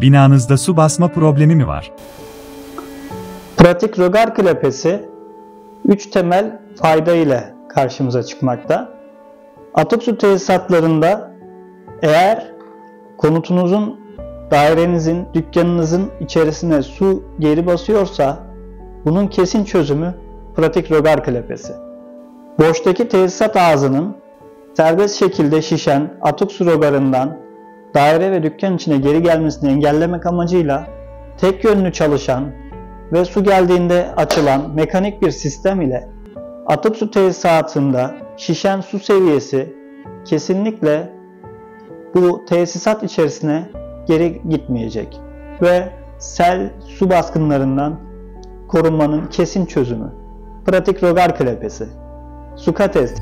Binanızda su basma problemi mi var? Pratik rögar klepesi 3 temel fayda ile karşımıza çıkmakta. Atık su tesisatlarında eğer konutunuzun, dairenizin, dükkanınızın içerisine su geri basıyorsa bunun kesin çözümü pratik rögar klepesi. Boştaki tesisat ağzının serbest şekilde şişen atık su rögarından daire ve dükkan içine geri gelmesini engellemek amacıyla tek yönlü çalışan ve su geldiğinde açılan mekanik bir sistem ile atık su tesisatında şişen su seviyesi kesinlikle bu tesisat içerisine geri gitmeyecek ve sel su baskınlarından korunmanın kesin çözümü. Pratik rogar klepesi. Sukates